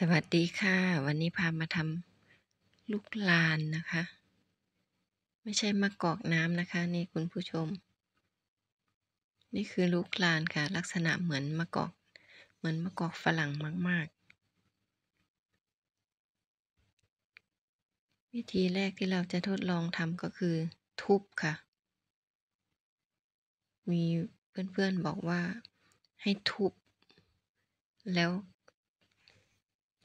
สวัสดีค่ะ วันนี้พามาทำลูกลานนะคะ ไม่ใช่มะกอกน้ำนะคะ นี่คุณผู้ชม นี่คือลูกลานค่ะ ลักษณะเหมือนมะกอก เหมือนมะกอกฝรั่งมาก ๆ วิธีแรกที่เราจะทดลองทำก็คือทุบค่ะ มีเพื่อนๆบอกว่าให้ทุบแล้ว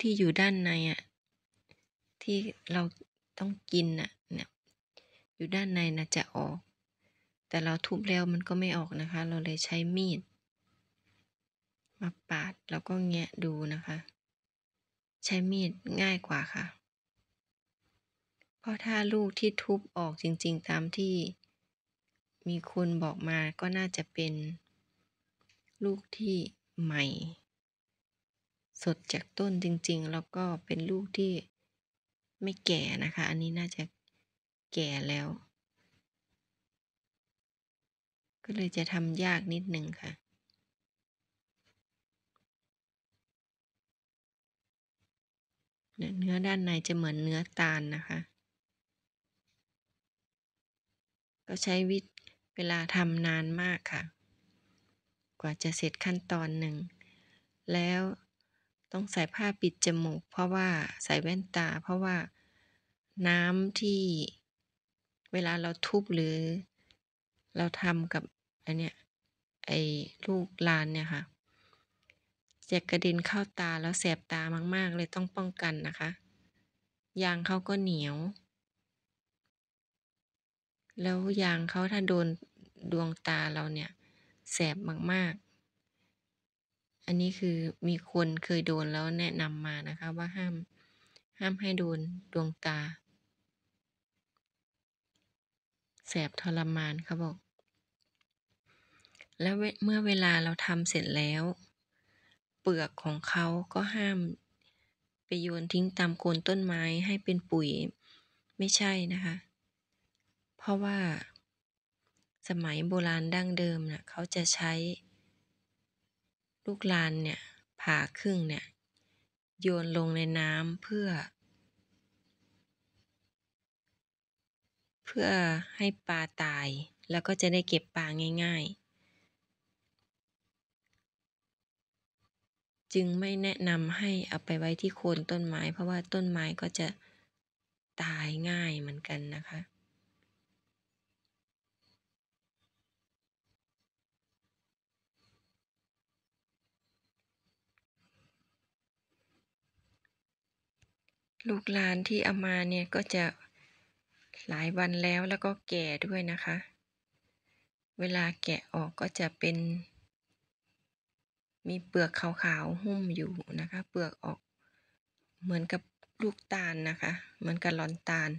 ที่อยู่ด้านในอะที่เราต้องกินอะเนี่ยอยู่ด้านในนะจะออก แต่เราทุบแล้วมันก็ไม่ออกนะคะ เราเลยใช้มีด มาปาดแล้วก็แงะดูนะคะ ใช้มีดง่ายกว่าค่ะ เพราะถ้าลูกที่ทุบออกจริง ๆ ตามที่มีคนบอกมาก็น่าจะเป็นลูกที่ใหม่ สดจากต้นจริง ๆ แล้วก็เป็นลูกที่ไม่แก่นะคะ อันนี้น่าจะแก่แล้ว ก็เลยจะทำยากนิดนึงค่ะเนื้อด้านในจะเหมือนเนื้อตาลนะคะ ก็ใช้วิเวลาทำนานมากค่ะ กว่าจะเสร็จขั้นตอนหนึ่ง แล้ว ต้องใส่ผ้าปิดจมูก เพราะว่าใส่แว่นตา เพราะว่าน้ำที่เวลาเราทุบหรือ เราทำกับอันเนี้ยไอ้ลูกลานเนี่ยค่ะจะกระเด็นเข้าตาแล้วแสบตามาก ๆ เลยต้องป้องกันนะคะ ยางเขาก็เหนียว แล้วยางเขาถ้าโดนดวงตาเราเนี่ย แสบมาก ๆ อันนี้คือมีคนเคยโดนแล้วแนะนำมานะคะว่าห้าม ห้ามให้โดนดวงตา แสบทรมานเขาบอก แล้วเมื่อเวลาเราทำเสร็จแล้ว เปลือกของเขาก็ห้ามไปโยนทิ้งตามโคนต้นไม้ให้เป็นปุ๋ยไม่ใช่นะคะ เพราะว่าสมัยโบราณดั้งเดิมนะ่ะเขาจะใช้ ลูกลานเนี่ยผ่าครึ่งเนี่ย โยนลงในน้ำเพื่อ เพื่อให้ปลาตายแล้วก็จะได้เก็บปลาง่าย ๆ จึงไม่แนะนำให้เอาไปไว้ที่โคนต้นไม้ เพราะว่าต้นไม้ก็จะตายง่ายเหมือนกันนะคะ ลูกลานที่เอามาเนี่ยก็จะหลายวันแล้วแล้วก็แก่ด้วยนะคะ เวลาแกะออกก็จะเป็น มีเปลือกขาวๆหุ้มอยู่นะคะ เปลือกออกเหมือนกับลูกตาลนะคะ เหมือนกับหลอนตาล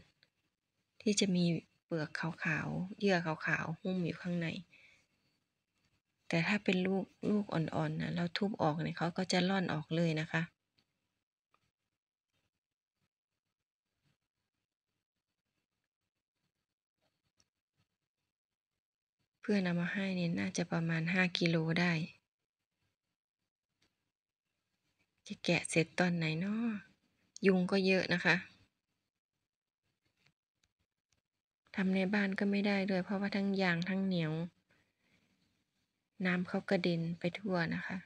ที่จะมีเปลือกขาวๆเยื่อขาวๆหุ้มอยู่ข้างใน แต่ถ้าเป็นลูกลูกอ่อนๆนะเราทุบออกเนี่ยเขาก็จะล่อนออกเลยนะคะ เพื่อนเอามาให้เนี่ยน่าจะประมาณห้ากิโลได้ จะแกะเสร็จตอนไหนเนาะยุงก็เยอะนะคะทำในบ้านก็ไม่ได้ด้วยเพราะว่าทั้งยางทั้งเหนียว น้ำเขากระเด็นไปทั่วนะคะ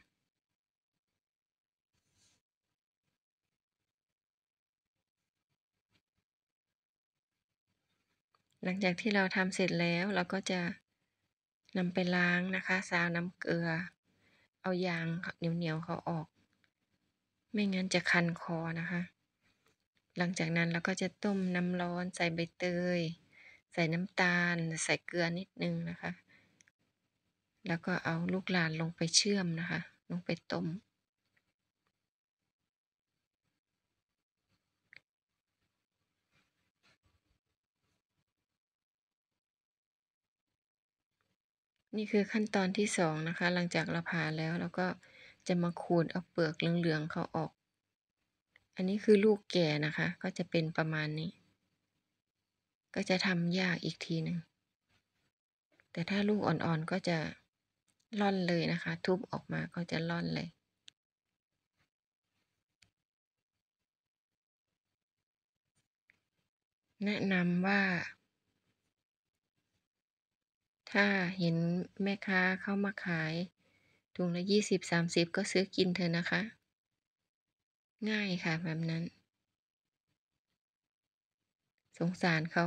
หลังจากที่เราทำเสร็จแล้วเราก็จะ นำไปล้างนะคะ ซาวน้ำเกลือ เอายางเหนียวๆเขาออก ไม่งั้นจะคันคอนะคะ หลังจากนั้นเราก็จะต้มน้ำร้อนใส่ใบเตย ใส่น้ำตาล ใส่เกลือนิดนึงนะคะ แล้วก็เอาลูกหลานลงไปเชื่อมนะคะ ลงไปต้ม นี่คือขั้นตอนที่สองนะคะ หลังจากเราผ่าแล้วเราก็จะมาขูดเอาเปลือกเหลืองๆเขาออก อันนี้คือลูกแก่นะคะ ก็จะเป็นประมาณนี้ ก็จะทำยากอีกทีหนึ่ง แต่ถ้าลูกอ่อนๆก็จะล่อนเลยนะคะ ทุบออกมาก็จะล่อนเลยแนะนำว่า ถ้าเห็นแม่ค้าเข้ามาขาย ถุงละ20-30ก็ซื้อกินเถอะนะคะ ง่ายค่ะแบบนั้น สงสารเขา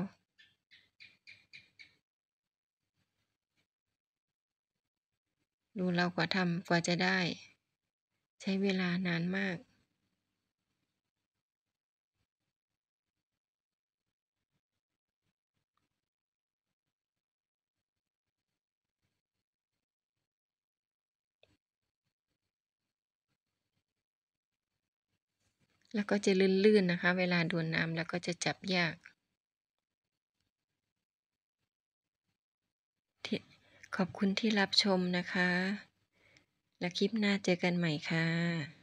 ดูเรากว่าทำกว่าจะได้ ใช้เวลานานมาก แล้วก็จะลื่นๆนะคะ เวลาโดนน้ำแล้วก็จะจับยาก ขอบคุณที่รับชมนะคะ และคลิปหน้าเจอกันใหม่ค่ะ